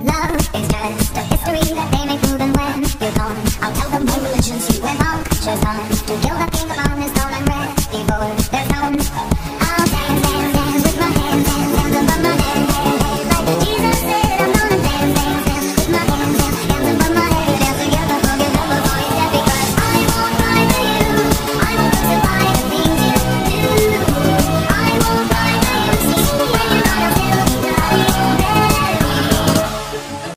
Love is just a history that they may prove, and when you're gone, I'll tell them more religions you went on. Just on to kill the